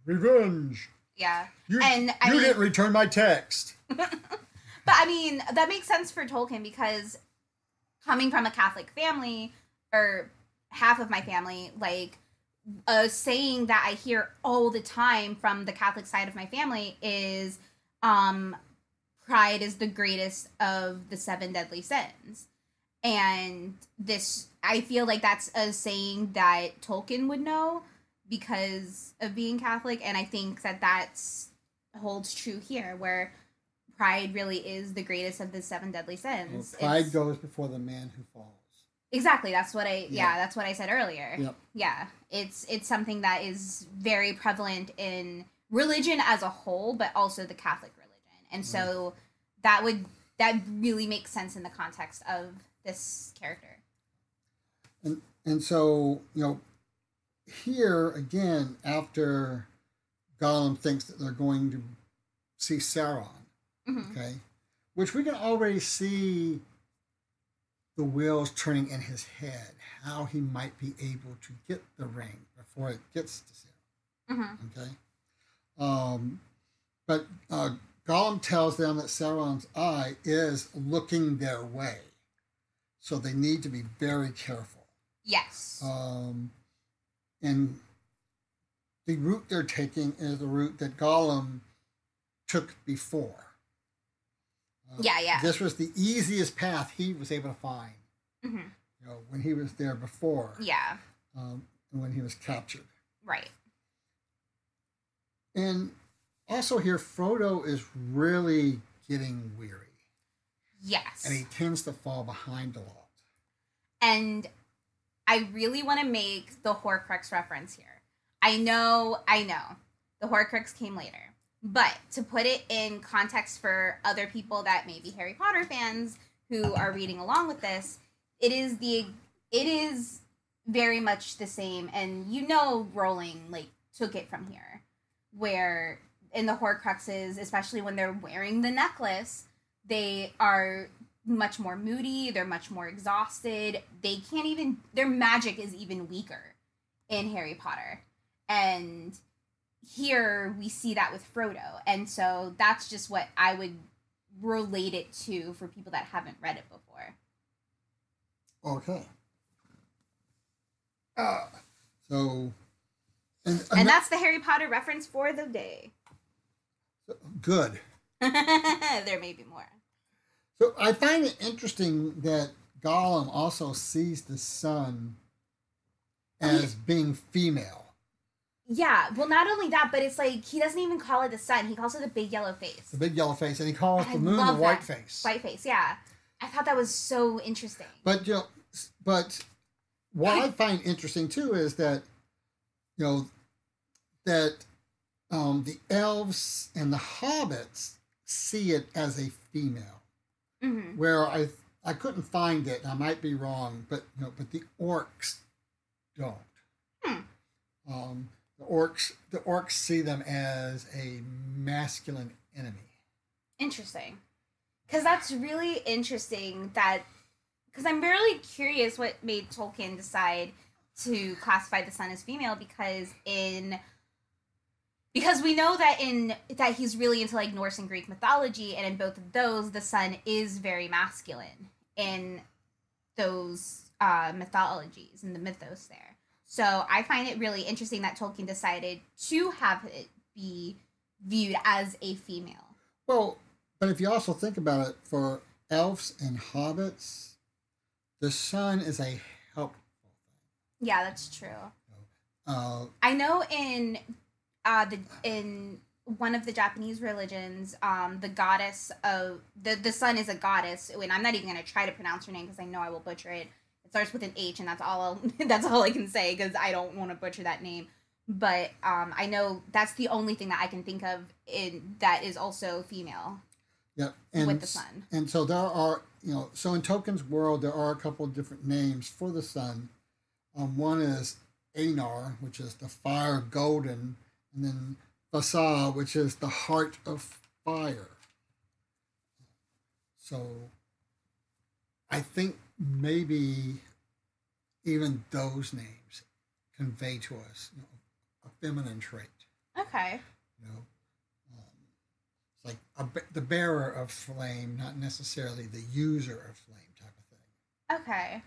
[SPEAKER 1] Revenge.
[SPEAKER 2] Yeah.
[SPEAKER 1] You,
[SPEAKER 2] And, I
[SPEAKER 1] you
[SPEAKER 2] mean-
[SPEAKER 1] didn't return my text.
[SPEAKER 2] But I mean, that makes sense for Tolkien because coming from a Catholic family, or half of my family, like a saying that I hear all the time from the Catholic side of my family is um pride is the greatest of the seven deadly sins. And this I feel like that's a saying that Tolkien would know because of being Catholic and I think that that's holds true here where pride really is the greatest of the seven deadly
[SPEAKER 1] Well,
[SPEAKER 2] sins.
[SPEAKER 1] pride
[SPEAKER 2] It's-
[SPEAKER 1] goes before the man who falls.
[SPEAKER 2] Exactly. That's what I yeah,
[SPEAKER 1] Yeah.
[SPEAKER 2] that's what I said earlier.
[SPEAKER 1] Yep.
[SPEAKER 2] Yeah. It's it's something that is very prevalent in religion as a whole, but also the Catholic religion. And so that would that really makes sense in the context of this character.
[SPEAKER 1] And and so you know, here again, after Gollum thinks that they're going to see Sauron,
[SPEAKER 2] Mhm.
[SPEAKER 1] okay, which we can already see the wheels turning in his head, how he might be able to get the ring before it gets to Sauron.
[SPEAKER 2] Mhm.
[SPEAKER 1] Okay. Um, but uh, Gollum tells them that Sauron's eye is looking their way, so they need to be very careful.
[SPEAKER 2] Yes.
[SPEAKER 1] Um, and the route they're taking is the route that Gollum took before. Uh,
[SPEAKER 2] Yeah, yeah.
[SPEAKER 1] This was the easiest path he was able to find.
[SPEAKER 2] Mhm.
[SPEAKER 1] You know, when he was there before,
[SPEAKER 2] Yeah.
[SPEAKER 1] um, and when he was captured.
[SPEAKER 2] Right.
[SPEAKER 1] And also here, Frodo is really getting weary,
[SPEAKER 2] Yes.
[SPEAKER 1] and he tends to fall behind a lot.
[SPEAKER 2] and I really want to make the Horcrux reference here. I know, I know, the Horcrux came later, but to put it in context for other people that may be Harry Potter fans who are reading along with this, it is the it is very much the same, and you know, Rowling like took it from here, where in the Horcruxes, especially when they're wearing the necklace, they are much more moody they're much more exhausted. They can't even their magic is even weaker in harry potter. And here we see that with frodo and so that's just what i would relate it to for people that haven't read it before
[SPEAKER 1] Okay. Uh, so, and,
[SPEAKER 2] and that's the harry potter reference for the day
[SPEAKER 1] good.
[SPEAKER 2] there may be more
[SPEAKER 1] So I find it interesting that Gollum also sees the sun as being female.
[SPEAKER 2] Yeah well not only that but it's like he doesn't even call it the sun he calls it the big yellow face
[SPEAKER 1] The big yellow face, and he calls
[SPEAKER 2] I
[SPEAKER 1] the moon the white
[SPEAKER 2] that.
[SPEAKER 1] face.
[SPEAKER 2] white face yeah i thought that was so interesting
[SPEAKER 1] But you know, but what I find interesting too is that you know that um, the elves and the hobbits see it as a female,
[SPEAKER 2] hmm
[SPEAKER 1] where I I couldn't find it. I might be wrong, but you know, but the orcs don't.
[SPEAKER 2] Hmm.
[SPEAKER 1] Um, the orcs the orcs see them as a masculine enemy.
[SPEAKER 2] Interesting. Because that's really interesting that. Because I'm really curious what made Tolkien decide to classify the sun as female because in. Because we know that in that he's really into like Norse and Greek mythology, and in both of those, the sun is very masculine in those uh, mythologies and the mythos there. So I find it really interesting that Tolkien decided to have it be viewed as a female.
[SPEAKER 1] Well, but if you also think about it, for elves and hobbits, the sun is a helpful thing.
[SPEAKER 2] Yeah, that's true.
[SPEAKER 1] Uh,
[SPEAKER 2] I know in uh the in one of the Japanese religions, um, the goddess of the the sun is a goddess, and I'm not even gonna try to pronounce her name because I know I will butcher it. Starts with an H, and that's all I'll, that's all I can say because I don't want to butcher that name. But um, I know that's the only thing that I can think of in that is also female
[SPEAKER 1] yeah, and
[SPEAKER 2] with the sun.
[SPEAKER 1] and so there are you know so in Tolkien's world there are a couple of different names for the sun. Um, one is Anar, which is the fire golden, and then Vasa, which is the heart of fire. So I think maybe even those names convey to us you know, a feminine trait.
[SPEAKER 2] Okay.
[SPEAKER 1] You know, um, it's like a, the bearer of flame, not necessarily the user of flame type of thing.
[SPEAKER 2] Okay.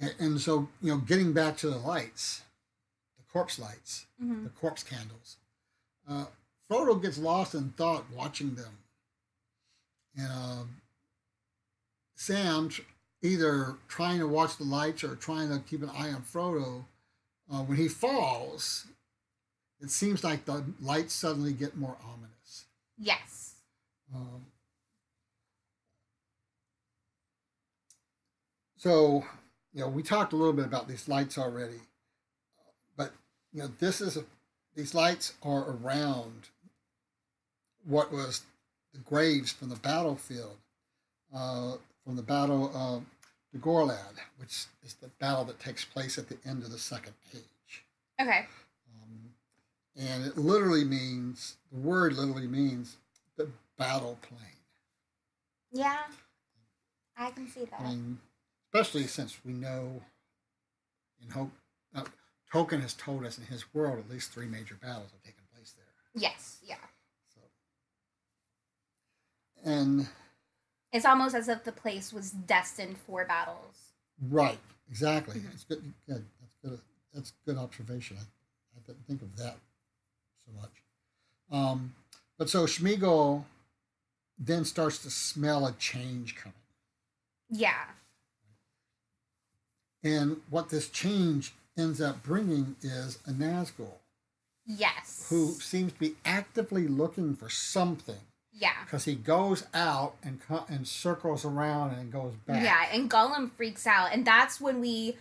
[SPEAKER 1] And, and so, you know, getting back to the lights, the corpse lights,
[SPEAKER 2] hmm
[SPEAKER 1] the corpse candles, uh, Frodo gets lost in thought watching them. And uh, Sam's either trying to watch the lights or trying to keep an eye on Frodo. Uh, when he falls, it seems like the lights suddenly get more ominous.
[SPEAKER 2] Yes.
[SPEAKER 1] Um, so, you know, we talked a little bit about these lights already, but you know, this is a, these lights are around what was the graves from the battlefield, uh, from the battle of Dagorlad, which is the battle that takes place at the end of the second age.
[SPEAKER 2] Okay.
[SPEAKER 1] Um, and it literally means the word literally means the battle plane.
[SPEAKER 2] Yeah. I can see that.
[SPEAKER 1] I mean, especially since we know in Hope, uh, Tolkien has told us in his world at least three major battles have taken place there.
[SPEAKER 2] yes. Yeah.
[SPEAKER 1] And
[SPEAKER 2] It's almost as if the place was destined for battles.
[SPEAKER 1] right, exactly.
[SPEAKER 2] Mhm.
[SPEAKER 1] It's good. Good. That's good. That's good observation. I, I didn't think of that so much. Um, but so Smeagol then starts to smell a change coming.
[SPEAKER 2] Yeah.
[SPEAKER 1] And what this change ends up bringing is a Nazgul
[SPEAKER 2] Yes.
[SPEAKER 1] who seems to be actively looking for something
[SPEAKER 2] Yeah.
[SPEAKER 1] because he goes out and and circles around and goes back.
[SPEAKER 2] Yeah, and Gollum freaks out, and that's when we,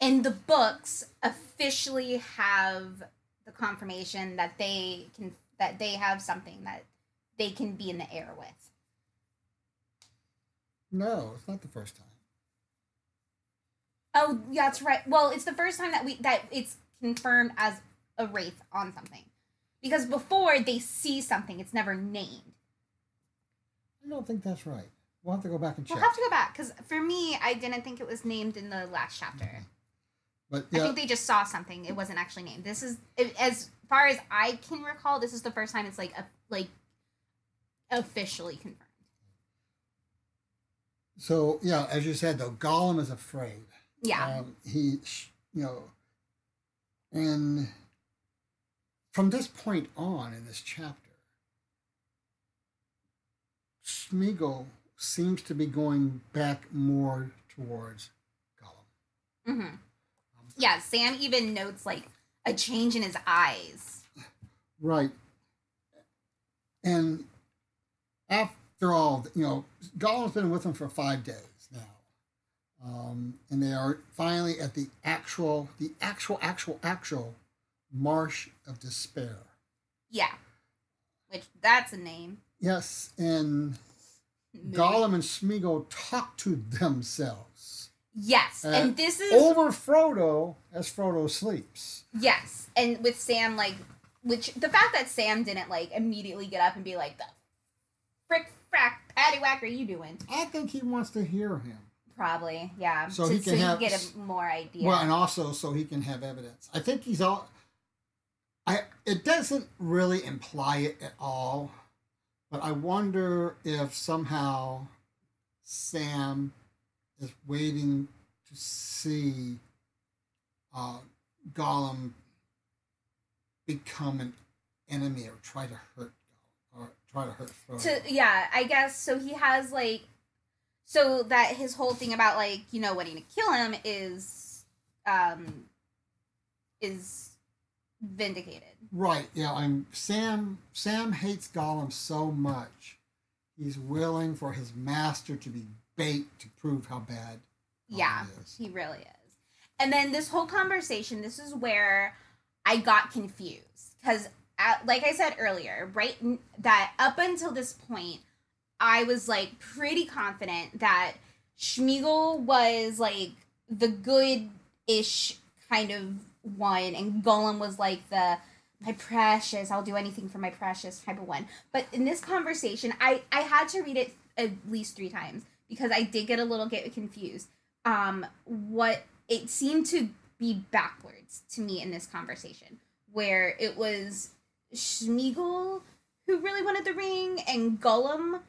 [SPEAKER 2] in the books, officially have the confirmation that they can that they have something that they can be in the air with.
[SPEAKER 1] No, it's not the first time.
[SPEAKER 2] Oh, yeah, that's right. Well, it's the first time that we that it's confirmed as a wraith on something, because before they see something, it's never named.
[SPEAKER 1] I don't think that's right. We'll have to go back and check.
[SPEAKER 2] We'll have to go back because for me, I didn't think it was named in the last chapter.
[SPEAKER 1] but
[SPEAKER 2] I think they just saw something. It wasn't actually named. This is as far as I can recall. This is the first time it's like a, like officially confirmed.
[SPEAKER 1] so yeah, as you said though, Gollum is afraid.
[SPEAKER 2] Yeah.
[SPEAKER 1] Um, he, you know, and from this point on in this chapter, Smeagol seems to be going back more towards Gollum.
[SPEAKER 2] hmm Yeah. Sam even notes like a change in his eyes.
[SPEAKER 1] Right. And after all, you know, Gollum's been with him for five days now. Um, and they are finally at the actual, the actual, actual, actual Marsh of Despair.
[SPEAKER 2] Yeah. Which that's a name.
[SPEAKER 1] Yes, and Gollum and Smeagol talk to themselves
[SPEAKER 2] Yes,
[SPEAKER 1] Uh,
[SPEAKER 2] and this is
[SPEAKER 1] over Frodo as Frodo sleeps.
[SPEAKER 2] yes, and with Sam like, which the fact that Sam didn't like immediately get up and be like, "The frick frack patty whack are you doing?"
[SPEAKER 1] I think he wants to hear him.
[SPEAKER 2] Probably, yeah.
[SPEAKER 1] So
[SPEAKER 2] so,
[SPEAKER 1] he can
[SPEAKER 2] so
[SPEAKER 1] have-
[SPEAKER 2] get a more idea.
[SPEAKER 1] Well, and also so he can have evidence. I think he's all. I it doesn't really imply it at all, but I wonder if somehow Sam is waiting to see uh, Gollum become an enemy or try to hurt or try to hurt Frodo.
[SPEAKER 2] to yeah i guess so he has like so that his whole thing about like you know wanting to kill him is um is vindicated
[SPEAKER 1] Right. Yeah. I'm Sam. Sam hates Gollum so much, he's willing for his master to be bait to prove how bad. Gollum
[SPEAKER 2] yeah
[SPEAKER 1] is.
[SPEAKER 2] he really is and then this whole conversation this is where i got confused because uh, like i said earlier right that up until this point i was like pretty confident that Smeagol was like the good-ish kind of one, and Gollum was like the my precious, I'll do anything for my precious type of one. But in this conversation, I I had to read it at least three times because I did get a little get confused. Um, what it seemed to be backwards to me in this conversation, where it was Smeagol who really wanted the ring and Gollum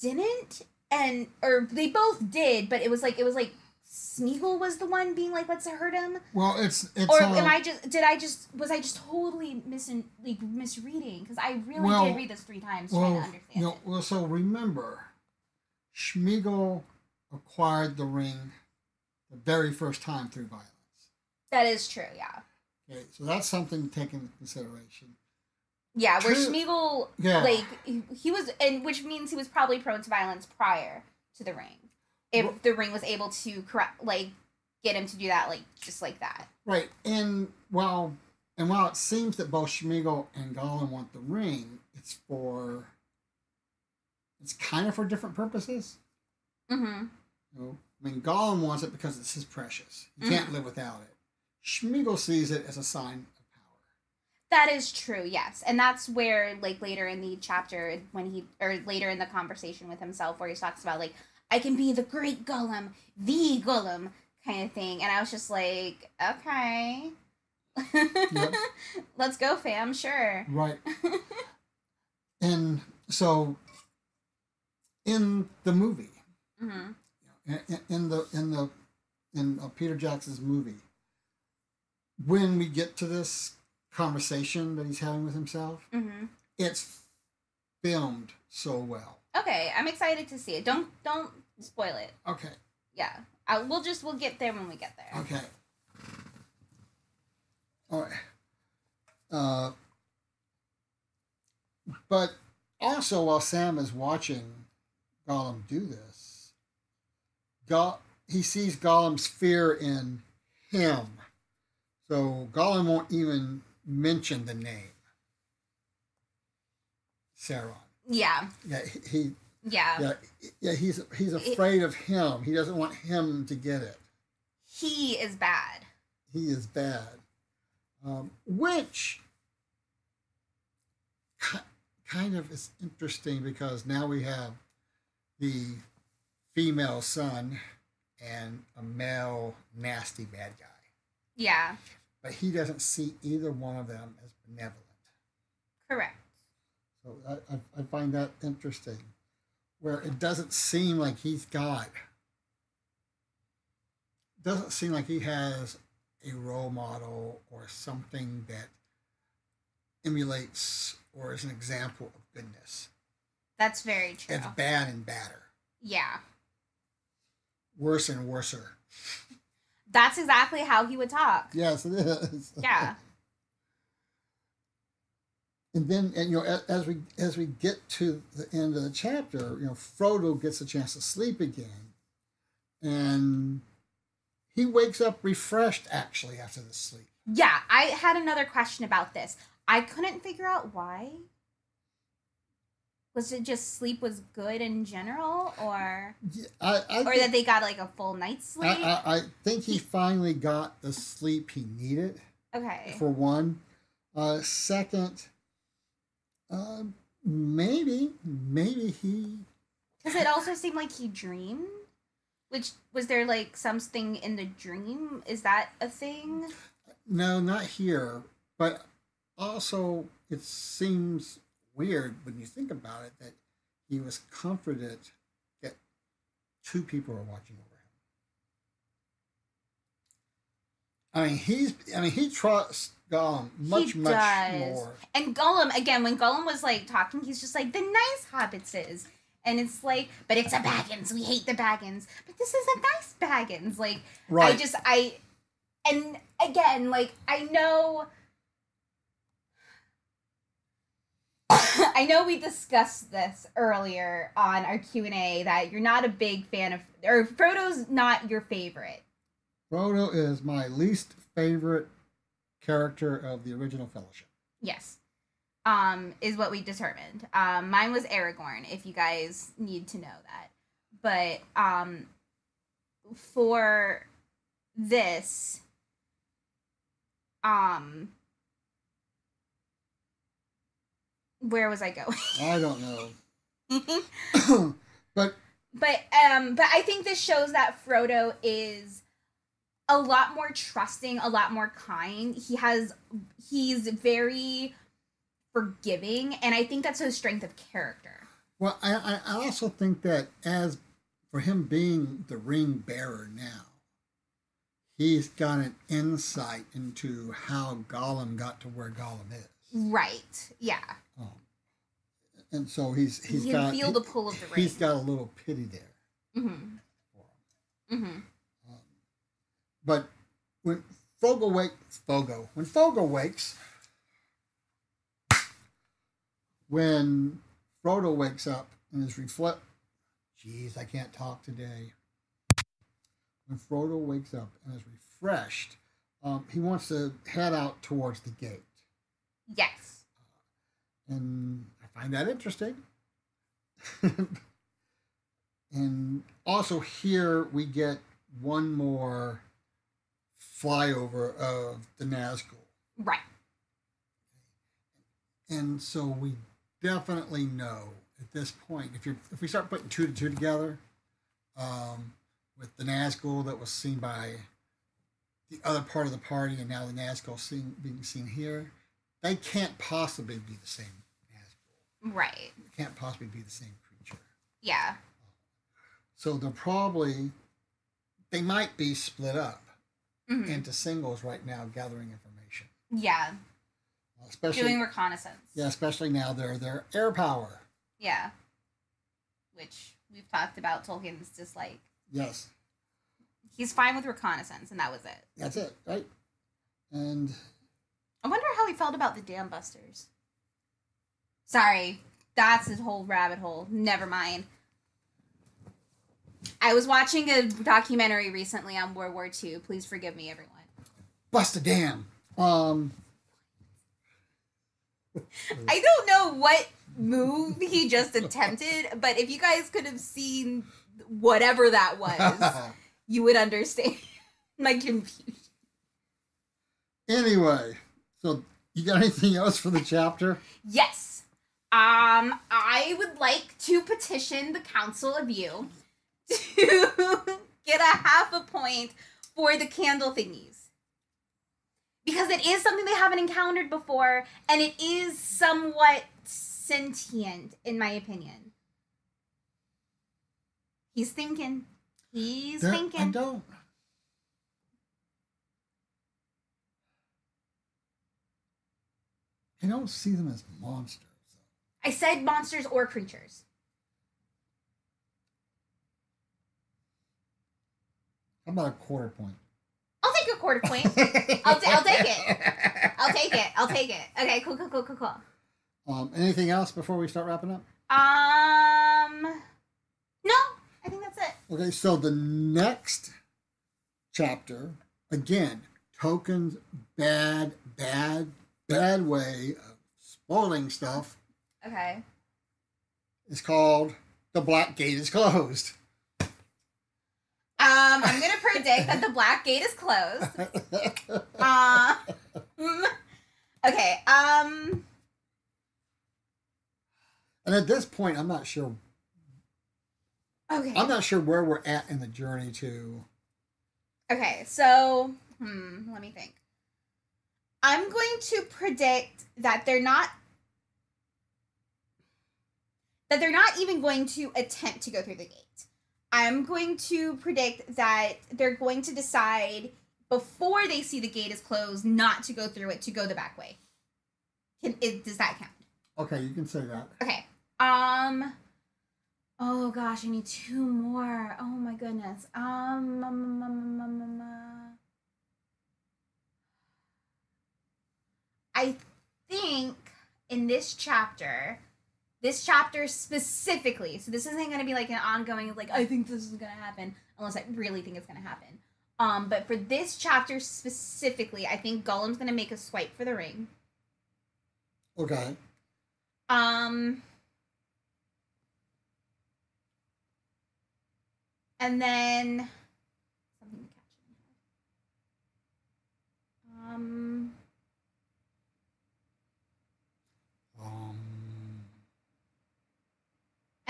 [SPEAKER 2] didn't, and or they both did, but it was like it was like Smeagol was the one being like, "Let's hurt him,"
[SPEAKER 1] Well, it's it's
[SPEAKER 2] or
[SPEAKER 1] uh,
[SPEAKER 2] am I just did I just was I just totally mis like misreading because I really
[SPEAKER 1] Well-
[SPEAKER 2] did read this three times trying to
[SPEAKER 1] well,
[SPEAKER 2] understand
[SPEAKER 1] you know, well, so remember, Smeagol acquired the ring the very first time through violence.
[SPEAKER 2] That is true, yeah,
[SPEAKER 1] Okay, so that's something to take into consideration.
[SPEAKER 2] yeah. Where
[SPEAKER 1] True.
[SPEAKER 2] Smeagol,
[SPEAKER 1] Yeah.
[SPEAKER 2] like he, he was, and which means he was probably prone to violence prior to the ring. If the ring was able to correct, like get him to do that, like just like that.
[SPEAKER 1] Right, and while and while it seems that both Smeagol and Gollum want the ring, it's for it's kind of for different purposes.
[SPEAKER 2] Mm-hmm.
[SPEAKER 1] You know, I mean, Gollum wants it because it's his precious. He
[SPEAKER 2] Mm-hmm.
[SPEAKER 1] can't live without it. Smeagol sees it as a sign.
[SPEAKER 2] That is true, yes. And that's where like later in the chapter when he or later in the conversation with himself where he talks about like I can be the great Gollum, the Gollum kind of thing. And I was just like, okay.
[SPEAKER 1] Yep.
[SPEAKER 2] Let's go, fam, sure.
[SPEAKER 1] Right. and so in the movie,
[SPEAKER 2] hmm
[SPEAKER 1] in, in the in the in uh, Peter Jackson's movie, when we get to this conversation that he's having with himself,
[SPEAKER 2] hmm
[SPEAKER 1] it's filmed so well.
[SPEAKER 2] Okay, I'm excited to see it. Don't don't spoil it.
[SPEAKER 1] Okay.
[SPEAKER 2] Yeah. I, we'll just we'll get there when we get there.
[SPEAKER 1] Okay. All right. Uh, but also, while Sam is watching Gollum do this, Go- he sees Gollum's fear in him. So Gollum won't even mention the name Sauron.
[SPEAKER 2] Yeah.
[SPEAKER 1] Yeah, he,
[SPEAKER 2] Yeah.
[SPEAKER 1] yeah, yeah, he's he's afraid of him. He doesn't want him to get it.
[SPEAKER 2] He is bad.
[SPEAKER 1] he is bad. Um, which kind of is interesting because now we have the female sun and a male nasty bad guy.
[SPEAKER 2] Yeah.
[SPEAKER 1] But he doesn't see either one of them as benevolent.
[SPEAKER 2] Correct.
[SPEAKER 1] So I, I, I find that interesting, where it doesn't seem like he's got, doesn't seem like he has a role model or something that emulates or is an example of goodness.
[SPEAKER 2] That's very true.
[SPEAKER 1] It's bad and badder,
[SPEAKER 2] Yeah.
[SPEAKER 1] worse and worser.
[SPEAKER 2] That's exactly how he would talk.
[SPEAKER 1] Yes, it is.
[SPEAKER 2] Yeah.
[SPEAKER 1] And then, and you know, a- as we as we get to the end of the chapter, you know, Frodo gets a chance to sleep again, and he wakes up refreshed actually after the sleep.
[SPEAKER 2] Yeah, I had another question about this. I couldn't figure out why. Was it just sleep was good in general or
[SPEAKER 1] Yeah, I I,
[SPEAKER 2] or
[SPEAKER 1] think,
[SPEAKER 2] that they got like a full night's sleep?
[SPEAKER 1] I, I, I think he finally got the sleep he needed
[SPEAKER 2] okay.
[SPEAKER 1] for one. Uh, second, uh, maybe maybe he
[SPEAKER 2] Cuz it also seemed like he dreamed. Which was there like something in the dream? Is that a thing?
[SPEAKER 1] No, not here. But also, it seems weird when you think about it that he was comforted that two people are watching over him. I mean, he's. I mean, he trusts Gollum much, much more.
[SPEAKER 2] And Gollum again, when Gollum was like talking, he's just like the nice hobbitses. And it's like, but it's a Baggins. We hate the Baggins. But this is a nice Baggins. Like,
[SPEAKER 1] Right.
[SPEAKER 2] I just I and again, like I know I know we discussed this earlier on our Q&A that you're not a big fan of or Frodo's not your favorite.
[SPEAKER 1] Frodo is my least favorite character of the original Fellowship.
[SPEAKER 2] Yes. Um is what we determined. Um mine was Aragorn if you guys need to know that. but um for this um where was I going?
[SPEAKER 1] I don't know. but
[SPEAKER 2] but um but I think this shows that Frodo is a lot more trusting, a lot more kind. He has he's very forgiving and I think that's a strength of character.
[SPEAKER 1] well, I, I I also think that as for him being the ring bearer now, he's got an insight into how Gollum got to where Gollum is.
[SPEAKER 2] Right. Yeah.
[SPEAKER 1] Um, and so he's he's
[SPEAKER 2] he can
[SPEAKER 1] got
[SPEAKER 2] feel
[SPEAKER 1] he-
[SPEAKER 2] the pull of the ring.
[SPEAKER 1] he's got a little pity there.
[SPEAKER 2] Mhm.
[SPEAKER 1] For him.
[SPEAKER 2] Mhm.
[SPEAKER 1] But when Fogo wake Fogo when Fogo wakes, when Frodo wakes up and is reflect, jeez, I can't talk today. When Frodo wakes up and is refreshed, um, he wants to head out towards the gate,
[SPEAKER 2] Yes.
[SPEAKER 1] and I find that interesting. and also here we get one more flyover of the Nazgul.
[SPEAKER 2] Right.
[SPEAKER 1] And so we definitely know at this point, if you if we start putting two to two together, um, with the Nazgul that was seen by the other part of the party, and now the Nazgul seen, being seen here, they can't possibly be the same Nazgul.
[SPEAKER 2] Right.
[SPEAKER 1] They can't possibly be the same creature.
[SPEAKER 2] Yeah.
[SPEAKER 1] So they're probably they might be split up
[SPEAKER 2] Mhm.
[SPEAKER 1] into singles right now, gathering information,
[SPEAKER 2] Yeah.
[SPEAKER 1] especially
[SPEAKER 2] Doing reconnaissance.
[SPEAKER 1] yeah, especially now they're their air power.
[SPEAKER 2] Yeah. Which we've talked about Tolkien's dislike.
[SPEAKER 1] Yes.
[SPEAKER 2] He's fine with reconnaissance, and that was it.
[SPEAKER 1] That's it, right? And
[SPEAKER 2] I wonder how he felt about the Dam Busters. Sorry, that's his whole rabbit hole. Never mind. I was watching a documentary recently on World War II. Please forgive me, everyone.
[SPEAKER 1] bust a dam. Um,
[SPEAKER 2] I don't know what move he just attempted, but if you guys could have seen whatever that was, you would understand my confusion.
[SPEAKER 1] anyway, so you got anything else for the chapter?
[SPEAKER 2] Yes. Um, I would like to petition the Council of You to get a half a point for the candle thingies. Because it is something they haven't encountered before, and it is somewhat sentient, in my opinion. He's thinking. He's
[SPEAKER 1] There- I don't. I don't see them as monsters.
[SPEAKER 2] I said monsters or creatures.
[SPEAKER 1] How about a quarter point?
[SPEAKER 2] I'll take a quarter point. I'll, ta- I'll take it. I'll take it. I'll take it. Okay, cool, cool, cool, cool, cool.
[SPEAKER 1] Um, anything else before we start wrapping up?
[SPEAKER 2] Um, no, I think that's it.
[SPEAKER 1] Okay, so the next chapter, again, Tolkien's bad, bad, bad way of spoiling stuff
[SPEAKER 2] Okay.
[SPEAKER 1] It's called The Black Gate is Closed.
[SPEAKER 2] Um, I'm gonna predict that the black gate is closed. Uh, okay. Um.
[SPEAKER 1] and at this point, I'm not sure.
[SPEAKER 2] Okay.
[SPEAKER 1] I'm not sure where we're at in the journey to.
[SPEAKER 2] Okay. So, hmm. Let me think. I'm going to predict that they're not. That they're not even going to attempt to go through the gate. I'm going to predict that they're going to decide before they see the gate is closed not to go through it to go the back way. Can, is, does that count?
[SPEAKER 1] Okay, you can say that.
[SPEAKER 2] Okay. Um. Oh gosh, I need two more. Oh my goodness. Um. um, um, um, um, um, uh. I think in this chapter, this chapter specifically. So this isn't going to be like an ongoing like I think this is going to happen unless I really think it's going to happen. Um, but for this chapter specifically, I think Gollum's going to make a swipe for the ring.
[SPEAKER 1] Okay.
[SPEAKER 2] Um. and then something to catch in my head. Um,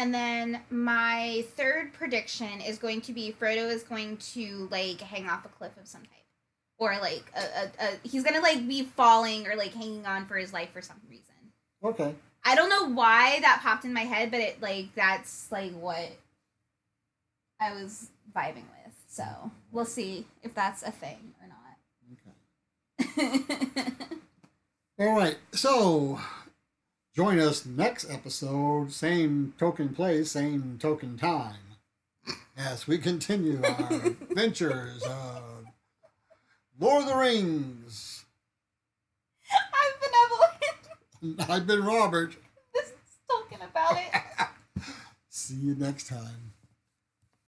[SPEAKER 2] and then my third prediction is going to be Frodo is going to like hang off a cliff of some type, or like a, a, a he's gonna like be falling or like hanging on for his life for some reason.
[SPEAKER 1] okay.
[SPEAKER 2] I don't know why that popped in my head, but it like that's like what I was vibing with. So we'll see if that's a thing or not. Okay.
[SPEAKER 1] All right. So join us next episode, same Tolkien place, same Tolkien time, as we continue our adventures of Lord of the Rings.
[SPEAKER 2] I'm benevolent.
[SPEAKER 1] I've been Robert.
[SPEAKER 2] This is Tolkien About It.
[SPEAKER 1] See you next time.